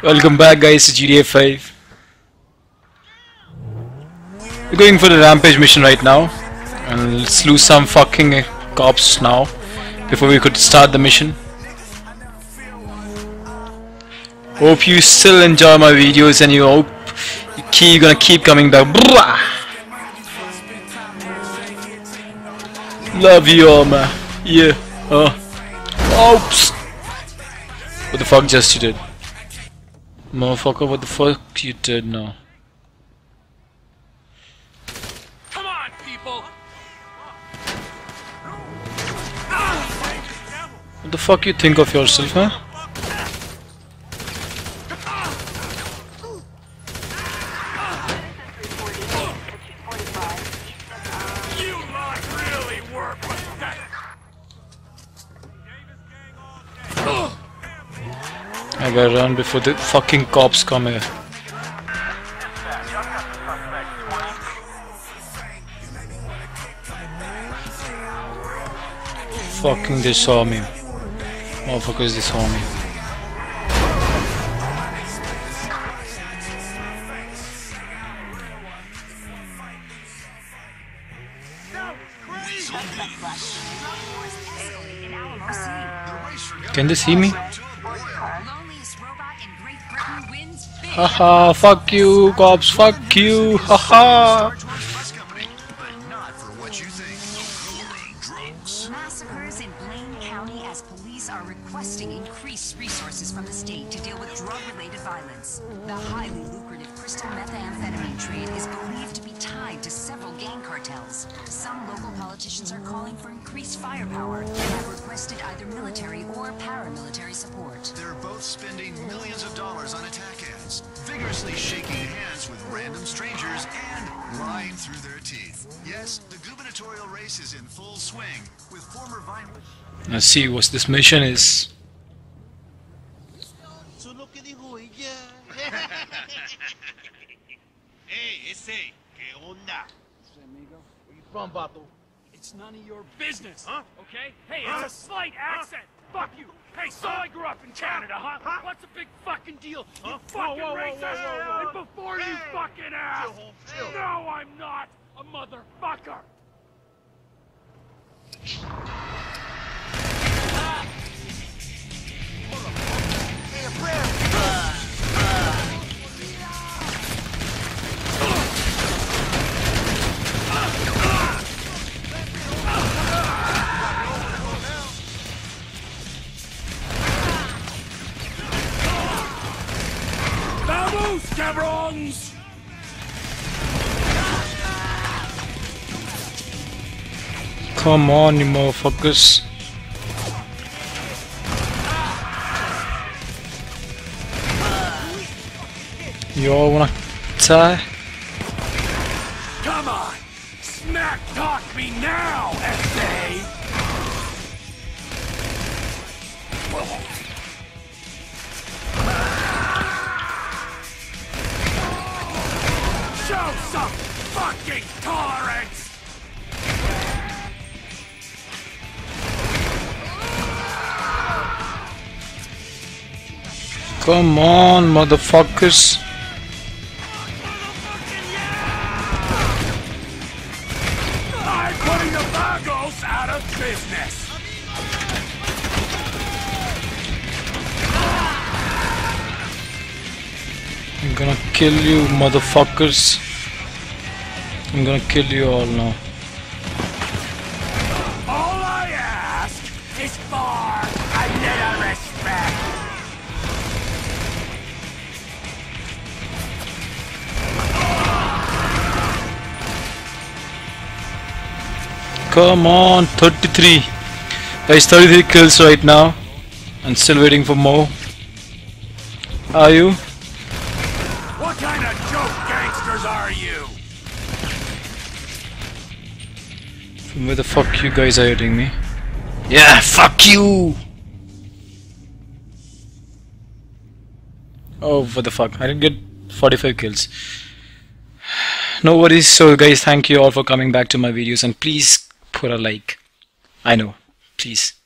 Welcome back guys to GTA 5. We're going for the rampage mission right now. And let's lose some fucking cops now before we could start the mission. Hope you still enjoy my videos and you hope you keep gonna keep coming back. Love you all man. Yeah. Uh. Oops. What the fuck just you did? Motherfucker, what the fuck you did now? Come on, people! What the fuck you think of yourself, huh? Gotta run before the fucking cops come here. Fucking they saw me. Motherfuckers they saw me. Can they see me? Haha, fuck you, cops, fuck you, haha. Requesting increased resources from the state to deal with drug-related violence. The highly lucrative crystal methamphetamine trade is believed to be tied to several gang cartels. Some local politicians are calling for increased firepower and have requested either military or paramilitary support. They're both spending millions of dollars on attack ads, vigorously shaking hands with random strangers, and lying through their teeth. Yes, the gubernatorial race is in full swing, with former Vine... Let's see what this mission is. Solo que dijo ella. Hey, ese, ¿qué onda? amigo. Where you from, Bato? It's none of your business, huh? Okay? Hey, it's a slight accent. Fuck you. Hey, so I grew up in Canada, huh? What's the big fucking deal? You fucking whoa, whoa, racist! whoa, whoa, whoa. And before you fucking ask, Chill, Holmes, chill. no, I'm not a motherfucker. Cabrons! Come on, you motherfuckers. You all wanna die? Come on! Smack talk me now, SA! Come on, motherfuckers. I'm putting the Vagos out of business! I'm gonna kill you, motherfuckers. I'm gonna kill you all now. All I ask is for a little respect! Come on, 33. Guys, 33 kills right now. And still waiting for more. Are you? Where the fuck you guys are hitting me? Yeah, fuck you! Oh, what the fuck. I didn't get 45 kills. No worries. So, guys, thank you all for coming back to my videos and please put a like. I know. Please.